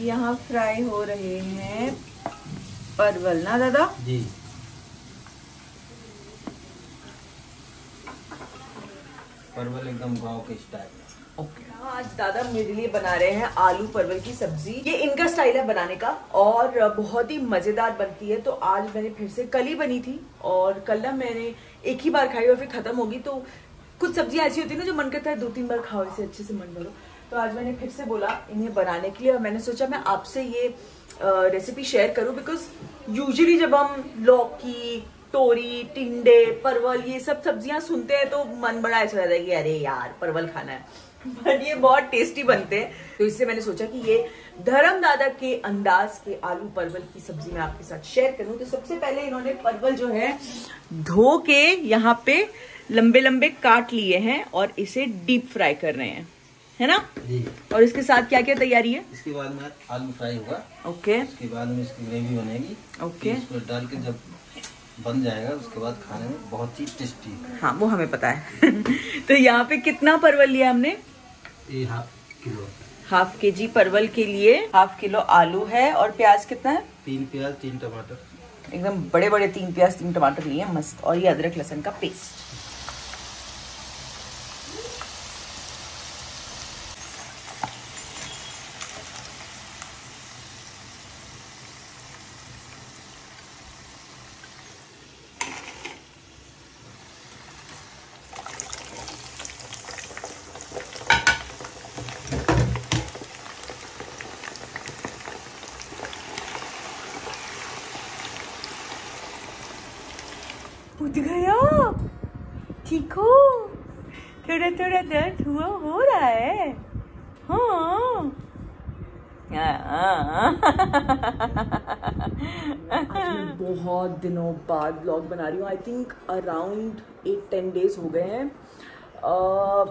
यहाँ फ्राई हो रहे हैं परवल ना दादा? जी। परवल एकदम गाँव के स्टाइल। ओके। आज दादा मेरे लिए बना रहे हैं आलू परवल की सब्ज़ी। ये इनका स्टाइल है बनाने का और बहुत ही मज़ेदार बनती है। तो आज मैंने फिर से कल ही बनी थी और कल ना मैंने एक ही बार खाई और फिर खत्म होगी। तो कुछ सब्ज़ियाँ ऐसी होती है ना जो मन करता है दो तीन बार खाओ, इसे अच्छे से मन भरो। तो आज मैंने फिर से बोला इन्हें बनाने के लिए और मैंने सोचा मैं आपसे ये रेसिपी शेयर करूँ बिकॉज़ यूजुअली जब हम लौकी, तोरी, टिंडे, परवल ये सब सब्ज़ियाँ सुनते हैं तो मन बड़ा ऐसा रहता है कि अरे यार, परवल खाना है। बट ये बहुत टेस्टी बनते हैं। तो इससे मैंने सोचा कि ये धर्म दादा के अंदाज के आलू परवल की सब्ज़ी मैं आपके साथ शेयर करूँ। तो सबसे पहले इन्होंने परवल जो है धो के यहाँ पे लंबे लंबे काट लिए हैं और इसे डीप फ्राई कर रहे हैं। है ना? जी। और इसके साथ क्या क्या तैयारी है? इसके बाद में आलू फ्राई होगा। ओके उसके बाद में इसकी ग्रेवी बनेगी। ओके इसको डाल के जब बन जाएगा उसके बाद खाने में बहुत ही टेस्टी हाँ वो हमें पता है। तो यहाँ पे कितना परवल लिया हमने? ये हाफ़ किलो। हाफ़ के जी परवल के लिए हाफ़ किलो आलू है और प्याज कितना है? तीन प्याज तीन टमाटर। एकदम बड़े बड़े तीन प्याज तीन टमाटर लिए हैं, मस्त। और ये अदरक लहसन का पेस्ट उठ गया ठीक हो थोड़ा थोड़ा दर्द हुआ हो रहा है। हाँ। बहुत दिनों बाद ब्लॉग बना रही हूँ। I think around eight ten days हो गए हैं। अह,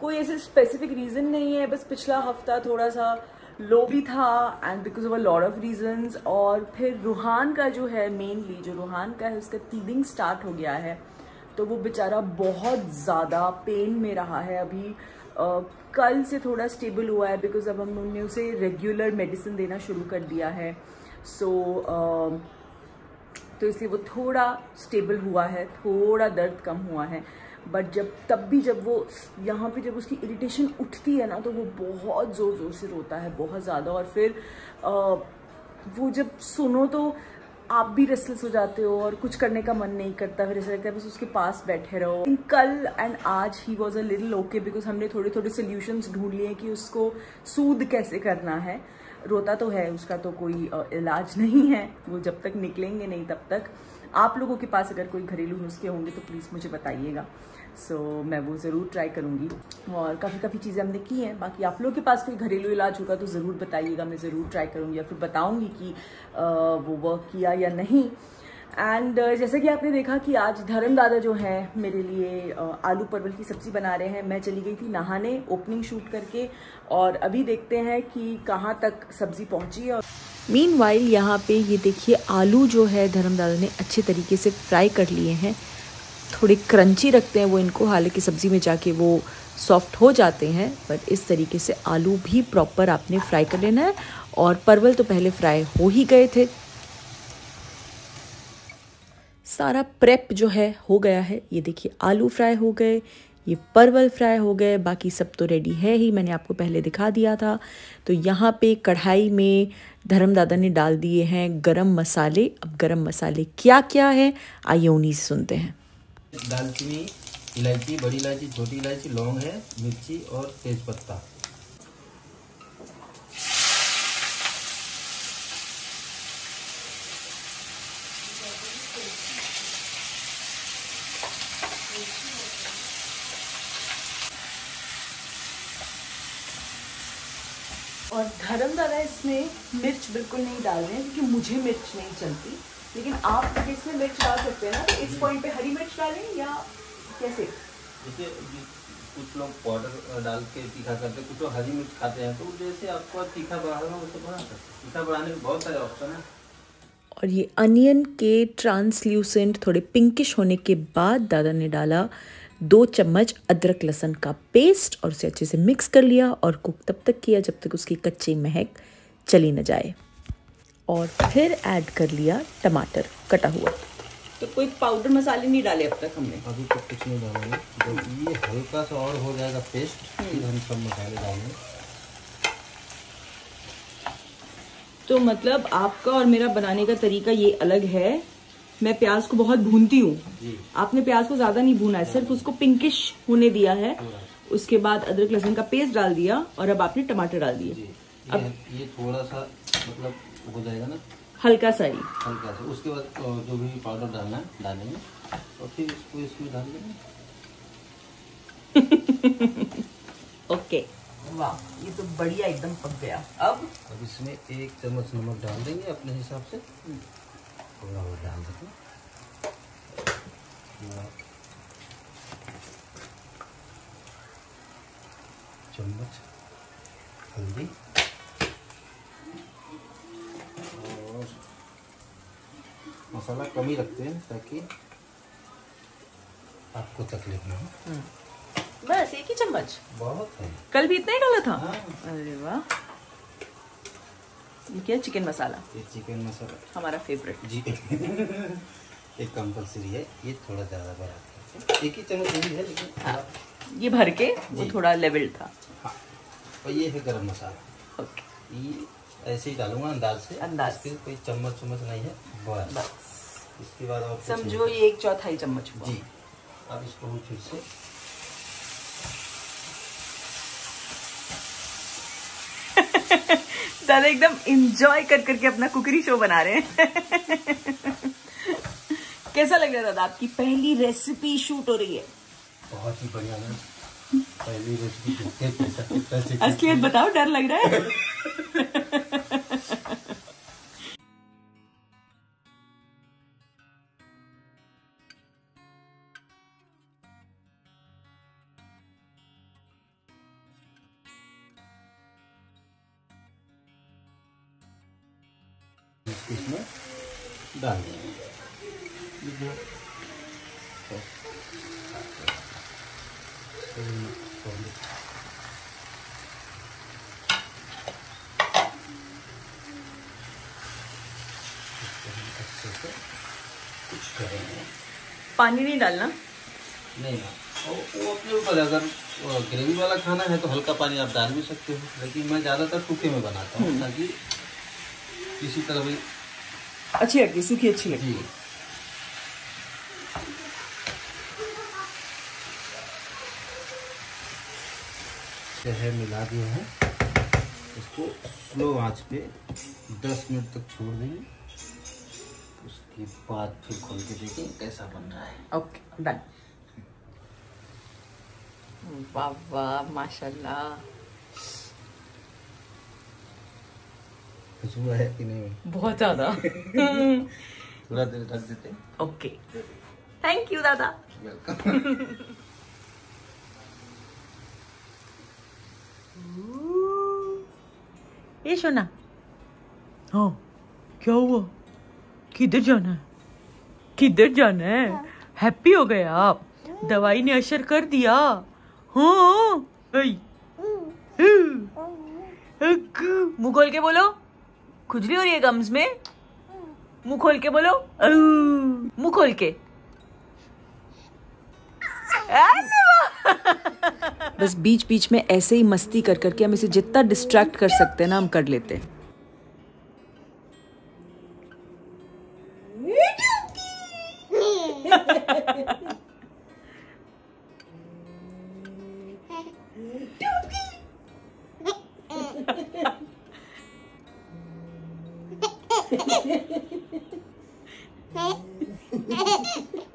कोई ऐसे स्पेसिफिक रीज़न नहीं है बस पिछला हफ़्ता थोड़ा सा लो भी था and because of a lot of reasons और फिर रूहान का जो है मेनली जो रूहान का है उसका टीदिंग स्टार्ट हो गया है। तो वो बेचारा बहुत ज़्यादा पेन में रहा है अभी। अ, कल से थोड़ा स्टेबल हुआ है बिकॉज़ अब हमने उसे रेगुलर मेडिसिन देना शुरू कर दिया है। सो so, uh, तो इसलिए वो थोड़ा स्टेबल हुआ है थोड़ा दर्द कम हुआ है। बट जब तब भी जब वो यहाँ पे जब उसकी इरिटेशन उठती है ना तो वो बहुत ज़ोर ज़ोर से रोता है बहुत ज़्यादा। और फिर आ, वो जब सुनो तो आप भी रेस्टलेस हो जाते हो और कुछ करने का मन नहीं करता, फिर ऐसा लगता है बस उसके पास बैठे रहो। कल एंड आज ही was a little okay because हमने थोड़े थोड़े सोल्यूशंस ढूंढ लिए कि उसको सूद कैसे करना है। रोता तो है, उसका तो कोई इलाज नहीं है। वो जब तक निकलेंगे नहीं तब तक। आप लोगों के पास अगर कोई घरेलू नुस्खे होंगे तो प्लीज़ मुझे बताइएगा। सो so, मैं वो ज़रूर ट्राई करूँगी। और काफ़ी काफ़ी चीज़ें हमने की हैं। बाकी आप लोगों के पास कोई घरेलू इलाज होगा तो ज़रूर बताइएगा। मैं ज़रूर ट्राई करूँगी या फिर बताऊँगी कि अ, वो वर्क किया या नहीं। एंड uh, जैसे कि आपने देखा कि आज धर्म दादा जो है मेरे लिए अ, आलू परवल की सब्ज़ी बना रहे हैं। मैं चली गई थी नहाने ओपनिंग शूट करके। और अभी देखते हैं कि कहाँ तक सब्ज़ी पहुँची है और मीन वाइल यहाँ पे ये देखिए आलू जो है धर्म दादा ने अच्छे तरीके से फ्राई कर लिए हैं। थोड़े क्रंची रखते हैं वो इनको हालाँकि सब्ज़ी में जाके वो सॉफ्ट हो जाते हैं बट इस तरीके से आलू भी प्रॉपर आपने फ्राई कर लेना है, और परवल तो पहले फ्राई हो ही गए थे। सारा प्रेप जो है हो गया है। ये देखिए, आलू फ्राई हो गए, ये परवल फ्राई हो गए, बाकी सब तो रेडी है ही, मैंने आपको पहले दिखा दिया था। तो यहाँ पे कढ़ाई में धर्म दादा ने डाल दिए हैं गरम मसाले। अब गरम मसाले क्या क्या है, आइए उन्हीं से सुनते हैं। दालचीनी, इलायची, बड़ी इलायची, छोटी इलायची, लौंग है, मिर्ची और तेज पत्ता और धर्म दादा इसमें मिर्च बिल्कुल नहीं डाल रहे हैं, क्योंकि मुझे मिर्च नहीं चलती। लेकिन आप इसमें मिर्च डाल सकते हैं ना तो इस पॉइंट पे हरी मिर्च डालें या कैसे? जैसे कुछ लोग पाउडर डाल के तीखा करते हैं कुछ लोग हरी मिर्च खाते हैं तो जैसे आपको तीखा बढ़ाना हो वैसे बना सकते हैं। तीखा बढ़ाने के बहुत सारे ऑप्शन है। और ये अनियन के ट्रांसल्यूसेंट थोड़े पिंकिश होने के बाद दादा ने डाला दो चम्मच अदरक लहसन का पेस्ट और उसे अच्छे से मिक्स कर लिया और कुक तब तक किया जब तक उसकी कच्ची महक चली न जाए। और फिर ऐड कर लिया टमाटर कटा हुआ। तो कोई पाउडर मसाले नहीं डाले अब तक हमने? अभी तक कुछ नहीं डालेंगे। जब ये हल्का सा और हो जाएगा पेस्ट फिर हम सब मसाले डालेंगे। तो मतलब आपका और मेरा बनाने का तरीका ये अलग है। मैं प्याज को बहुत भूनती हूँ। आपने प्याज को ज़्यादा नहीं भूना है सिर्फ़ उसको पिंकिश होने दिया है। उसके बाद अदरक लहसुन का पेस्ट डाल दिया और अब आपने टमाटर डाल दिए। ये ये थोड़ा सा मतलब हो जाएगा ना? हल्का सा ही। हल्का सा। उसके बाद जो भी पाउडर डालना है डालेंगे। और फिर इसको इसमें डाल देंगे। ओके वाह ये तो बढ़िया एकदम पक गया। अब? अब इसमें एक चम्मच नमक डाल देंगे अपने हिसाब से। थोड़ा और डाल पूरा चम्मच हल्दी। मसाला कम ही रखते हैं ताकि आपको तकलीफ़ ना हो। बस एक ही चम्मच? बहुत है। कल भी इतना ही डाला था? हाँ। अरे वाह। ये क्या चिकन मसाला? ये चिकन मसाला। हमारा फेवरेट जी। एक कंपलसरी है। ये थोड़ा ज़्यादा बड़ा है एक ही चम्मच यही है लेकिन थोड़ा ये भर के वो थोड़ा लेवल था। हाँ। और ये है गरम मसाला। ओके ये ऐसे ही डालूँगा अंदाज से। अंदाज से। कोई चम्मच चम्मच नहीं है। बस। इसके बाद कुछ समझो ये एक चौथाई चम्मच जी। अब इसको हम फिर से दादा एकदम इंजॉय कर करके अपना कुकरी शो बना रहे हैं। कैसा लग रहा है दादा? आपकी पहली रेसिपी शूट हो रही है। बहुत ही बढ़िया पहली रेसिपी असलियत बताओ डर लग रहा है। इसमें डाल देंगे ये जो अच्छे से कुछ करेंगे पानी नहीं डालना। नहीं वो वो अपने ऊपर अगर ग्रेवी वाला खाना है तो हल्का पानी आप डाल भी सकते हो। लेकिन मैं ज़्यादातर सूखे में बनाता हूँ ताकि किसी तरह भी अच्छी लगती सूखी अच्छी लगती जो। है मिला दिए हैं। इसको स्लो आँच पे 10 मिनट तक छोड़ देंगे। उसके बाद फिर खोल के देखेंगे कैसा बन रहा है। ओके डन वाह माशाल्लाह। खुशबू है कि नहीं? बहुत ज़्यादा। थोड़ा देर रख देते। ओके थैंक यू दादा। वेलकम ये सोना हाँ क्या हुआ? किधर जाना है? किधर जाना है? हैप्पी हो गए आप। दवाई ने असर कर दिया। हाँ। मुँह खोल के बोलो। खुजली हो रही है गम्स में? मुँह खोल के बोलो। मुँह खोल के। बस बीच बीच में ऐसे ही मस्ती कर करके हम इसे जितना डिस्ट्रैक्ट कर सकते हैं ना, हम कर लेते हैं। Donkey!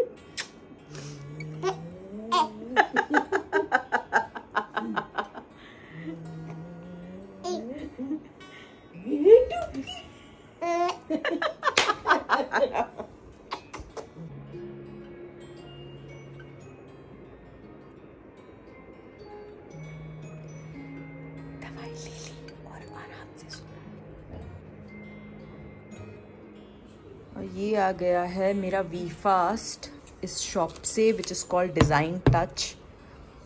गया है मेरा वी फास्ट इस शॉप से which is called design touch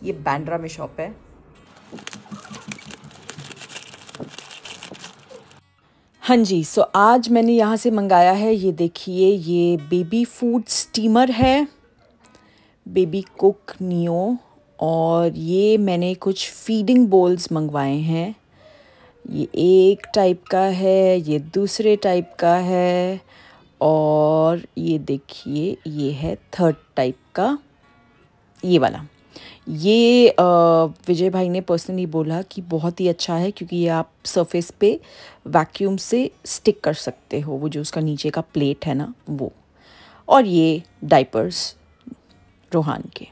ये बैंड्रा में शॉप है। हाँ जी सो आज मैंने यहाँ से मंगाया है, ये देखिए, ये बेबी फ़ूड स्टीमर है। बेबी कुक नियो और ये मैंने कुछ फीडिंग बोल्स मंगवाए हैं। ये एक टाइप का है, ये दूसरे टाइप का है। और ये देखिए, ये है थर्ड टाइप का ये वाला। ये विजय भाई ने पर्सनली बोला कि बहुत ही अच्छा है क्योंकि ये आप सरफेस पे वैक्यूम से स्टिक कर सकते हो, वो जो उसका नीचे का प्लेट है ना, वो। और ये डाइपर्स रोहान के।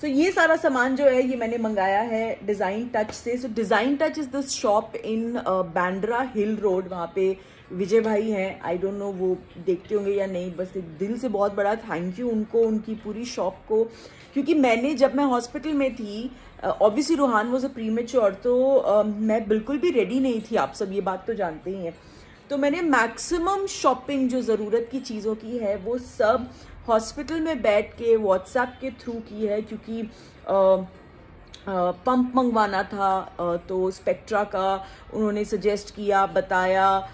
सो ये सारा सामान जो है, ये मैंने मंगाया है डिज़ाइन टच से। So design touch is this shop in Bandra hill road वहाँ पे विजय भाई हैं आई डोंट नो वो देखते होंगे या नहीं बस दिल से बहुत बड़ा थैंक यू उनको उनकी पूरी शॉप को। क्योंकि मैंने जब मैं हॉस्पिटल में थी obviously Ruhaan was a premature तो uh, मैं बिल्कुल भी रेडी नहीं थी आप सब ये बात तो जानते ही हैं। तो मैंने मैक्सिमम शॉपिंग जो ज़रूरत की चीज़ों की है वो सब हॉस्पिटल में बैठ के व्हाट्सएप के थ्रू की है क्योंकि पंप मंगवाना था आ, तो स्पेक्ट्रा का उन्होंने सजेस्ट किया बताया। आ, आ,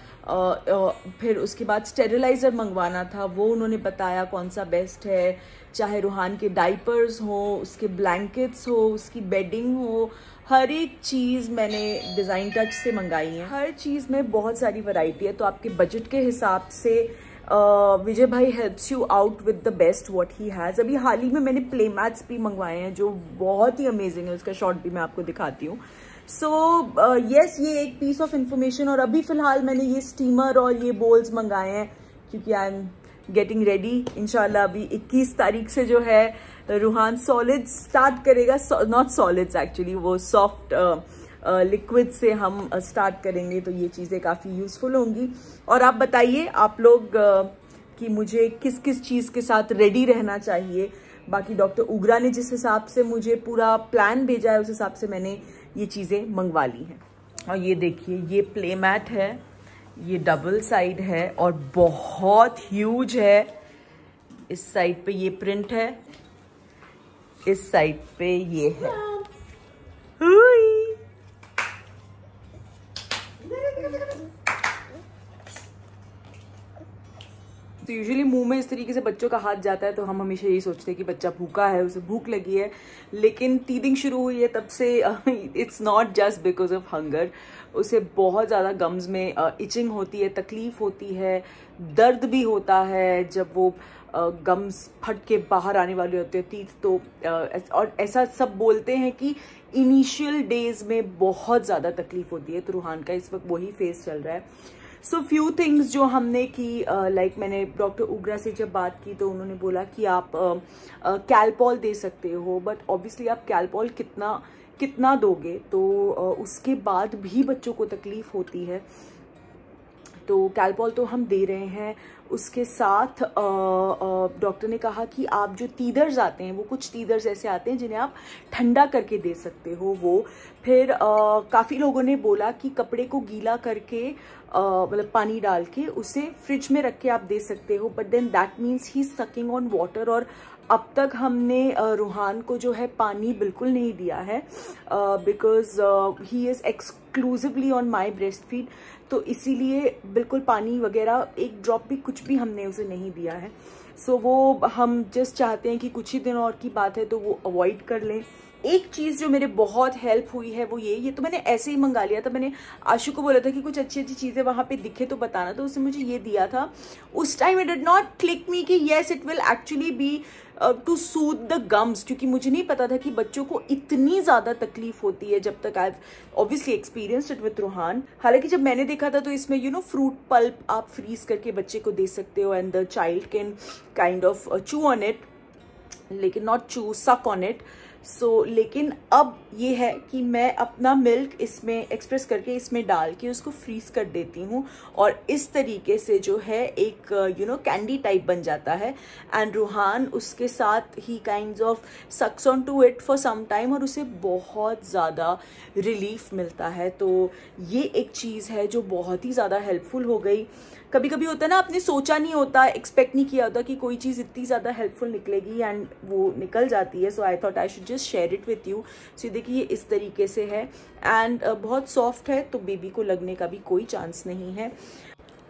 फिर उसके बाद स्टेरिलाइज़र मंगवाना था। वो उन्होंने बताया कौन सा बेस्ट है। चाहे रूहान के डाइपर्स हो, उसके ब्लैंकेट्स हो, उसकी बेडिंग हो, हर एक चीज़ मैंने डिज़ाइन टच से मंगाई है। हर चीज़ में बहुत सारी वैरायटी है। तो आपके बजट के हिसाब से विजय भाई helps you out with the best what he has अभी हाल ही में मैंने प्ले मैट्स भी मंगवाए हैं, जो बहुत ही अमेजिंग है। उसका शॉर्ट भी मैं आपको दिखाती हूँ। So so, yes uh, yes, ये एक पीस ऑफ़ इंफॉर्मेशन और अभी फ़िलहाल मैंने ये स्टीमर और ये बोल्स मंगाए हैं क्योंकि आई एम गेटिंग रेडी इनशाला अभी 21 तारीख से जो है रूहान सॉलिड स्टार्ट करेगा नॉट सॉलिड्स एक्चुअली वो सॉफ्ट लिक्विड uh, से हम स्टार्ट uh, करेंगे तो ये चीज़ें काफ़ी यूज़फुल होंगी। और आप बताइए आप लोग uh, कि मुझे किस किस चीज़ के साथ रेडी रहना चाहिए? बाकी डॉक्टर उगरा ने जिस हिसाब से मुझे पूरा प्लान भेजा है उस हिसाब से मैंने ये चीज़ें मंगवा ली हैं। और ये देखिए ये प्ले मैट है ये डबल साइड है और बहुत ह्यूज है। इस साइड पे ये प्रिंट है इस साइड पे ये है। तो यूजुअली मुँह में इस तरीके से बच्चों का हाथ जाता है तो हम हमेशा यही सोचते हैं कि बच्चा भूखा है, उसे भूख लगी है। लेकिन टीदिंग शुरू हुई है, तब से it's not just because of hunger उसे बहुत ज़्यादा गम्स में इचिंग होती है, तकलीफ़ होती है, दर्द भी होता है, जब वो गम्स फट के बाहर आने वाले होते हैं तीत तो और ऐसा सब बोलते हैं कि इनिशियल डेज़ में बहुत ज़्यादा तकलीफ़ होती है। तो रूहान का इस वक्त वही फेस चल रहा है। सो फ्यू थिंग्स जो हमने की लाइक uh, like मैंने डॉक्टर उग्रा से जब बात की तो उन्होंने बोला कि आप कैलपॉल uh, uh, दे सकते हो बट ऑब्वियसली आप कैलपॉल कितना कितना दोगे? तो उसके बाद भी बच्चों को तकलीफ़ होती है। तो कैलपॉल तो हम दे रहे हैं। उसके साथ डॉक्टर ने कहा कि आप जो तीदर्स आते हैं, वो कुछ तीदर्स ऐसे आते हैं जिन्हें आप ठंडा करके दे सकते हो, वो। फिर काफ़ी लोगों ने बोला कि कपड़े को गीला करके मतलब पानी डाल के उसे फ्रिज में रख के आप दे सकते हो but then that means he sucking on water और अब तक हमने रूहान को जो है पानी बिल्कुल नहीं दिया है because he is exclusively on my breastfeed तो इसीलिए बिल्कुल पानी वगैरह एक ड्रॉप भी कुछ भी हमने उसे नहीं दिया है। सो so, वो हम जस्ट चाहते हैं कि कुछ ही दिनों और की बात है तो वो अवॉइड कर लें। एक चीज़ जो मेरे बहुत हेल्प हुई है, वो ये ये तो मैंने ऐसे ही मंगा लिया था। मैंने आशु को बोला था कि कुछ अच्छी अच्छी चीज़ें वहाँ पे दिखे तो बताना तो उसने मुझे ये दिया था। उस time it did not click me कि yes it will actually be to soothe the gums क्योंकि मुझे नहीं पता था कि बच्चों को इतनी ज़्यादा तकलीफ़ होती है जब तक I obviously experience it with Ruhaan हालाँकि जब मैंने देखा था तो इसमें यू नो फ्रूट पल्प आप फ्रीज करके बच्चे को दे सकते हो and the child can kind of chew on it लेकिन not chew suck on it so so, लेकिन अब ये है कि मैं अपना मिल्क इसमें एक्सप्रेस करके इसमें डाल के उसको फ्रीज कर देती हूँ और इस तरीके से जो है एक यू नो कैंडी टाइप बन जाता है। एंड रूहान उसके साथ ही kind of sucks on to it for some time और उसे बहुत ज़्यादा रिलीफ मिलता है। तो ये एक चीज़ है जो बहुत ही ज़्यादा हेल्पफुल हो गई। कभी कभी होता है ना आपने सोचा नहीं होता एक्सपेक्ट नहीं किया होता कि कोई चीज़ इतनी ज़्यादा हेल्पफुल निकलेगी एंड वो निकल जाती है. So I thought I should just share it with you so देखिए ये इस तरीके से है. एंड uh, बहुत सॉफ्ट है तो बेबी को लगने का भी कोई चांस नहीं है.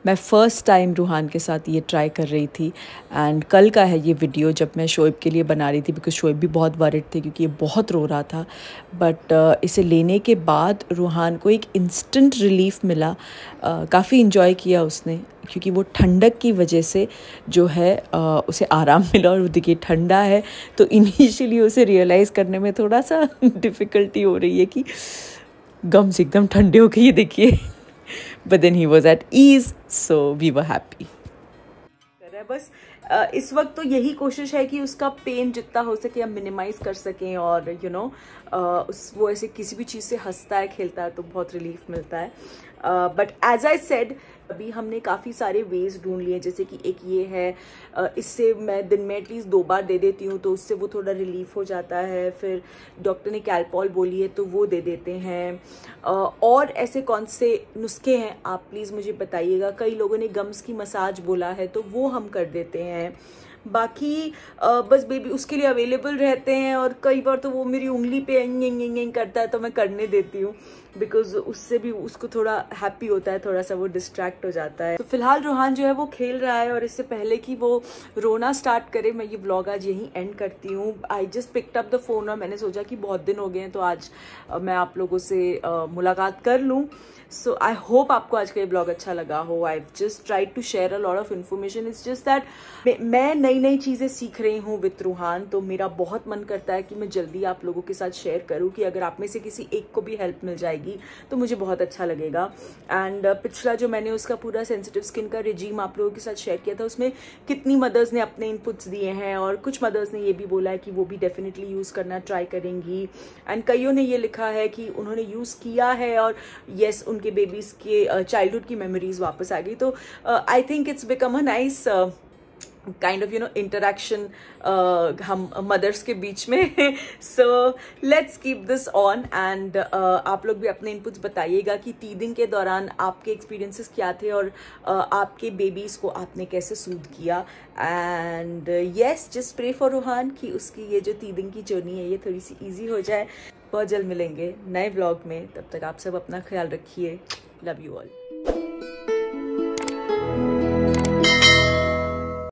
मैं फ़र्स्ट टाइम रूहान के साथ ये ट्राई कर रही थी। एंड कल का है ये वीडियो जब मैं शोएब के लिए बना रही थी बिकॉज़ शोएब भी बहुत वरिड थे क्योंकि ये बहुत रो रहा था। बट uh, इसे लेने के बाद रूहान को एक इंस्टेंट रिलीफ मिला। Uh, काफ़ी इन्जॉय किया उसने क्योंकि वो ठंडक की वजह से जो है uh, उसे आराम मिला और देखिए ठंडा है तो इनिशियली उसे रियलाइज़ करने में थोड़ा सा डिफ़िकल्टी हो रही है कि गम्स एकदम ठंडे हो ये देखिए। But then he was at ease so we were happy. बस इस वक्त तो यही कोशिश है कि उसका पेन जितना हो सके हम मिनिमाइज कर सकें और यू you नो know, उस वो ऐसे किसी भी चीज़ से हंसता है खेलता है तो बहुत रिलीफ मिलता है। बट एज आई सेड अभी हमने काफ़ी सारे वेज ढूंढ लिए, जैसे कि एक ये है इससे मैं दिन में एटलीस्ट दो बार दे देती हूँ तो उससे वो थोड़ा रिलीफ हो जाता है। फिर डॉक्टर ने कैल्पॉल बोली है तो वो दे देते हैं। और ऐसे कौन से नुस्खे हैं, आप प्लीज़ मुझे बताइएगा। कई लोगों ने गम्स की मसाज बोला है तो वो हम कर देते हैं। बाकी बस बेबी उसके लिए अवेलेबल रहते हैं, और कई बार तो वो मेरी उंगली पे एंग एंग एंग करता है तो मैं करने देती हूँ। बिकॉज़ उससे भी उसको थोड़ा हैप्पी होता है, थोड़ा सा वो डिस्ट्रैक्ट हो जाता है। तो फ़िलहाल रोहान जो है वो खेल रहा है और इससे पहले कि वो रोना स्टार्ट करे, मैं ये ब्लॉग आज यहीं एंड करती हूँ। I just picked up the phone और मैंने सोचा कि बहुत दिन हो गए हैं तो आज मैं आप लोगों से मुलाकात कर लूँ। सो आई होप आपको आज का ये ब्लॉग अच्छा लगा हो। I just try to share a lot of information is just that मैं नई नई चीज़ें सीख रही हूँ विथ रूहान तो मेरा बहुत मन करता है कि मैं जल्दी आप लोगों के साथ शेयर करूँ कि अगर आप में से किसी एक को भी हेल्प मिल जाएगी तो मुझे बहुत अच्छा लगेगा। एंड uh, पिछला जो मैंने उसका पूरा सेंसिटिव स्किन का रिजीम आप लोगों के साथ शेयर किया था उसमें कितनी मदर्स ने अपने इनपुट्स दिए हैं और कुछ मदर्स ने ये भी बोला है कि वो भी डेफिनेटली यूज़ करना ट्राई करेंगी। एंड कईयों ने ये लिखा है कि उन्होंने यूज़ किया है और येस उनके बेबीज़ के चाइल्डहुड की मेमोरीज वापस आ गई। तो I think it's become a nice kind of you know interaction हम मदर्स के बीच में so let's keep this on and आप लोग भी अपने इनपुट्स बताइएगा कि तीदिन के दौरान आपके एक्सपीरियंसेस क्या थे और uh, आपके बेबीज को आपने कैसे सूद किया? And yes just pray for Ruhaan कि उसकी ये जो तीदिन की जर्नी है ये थोड़ी सी ईजी हो जाए। बहुत जल्द मिलेंगे नए ब्लॉग में। तब तक आप सब अपना ख्याल रखिए। Love you all